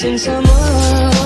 sense amor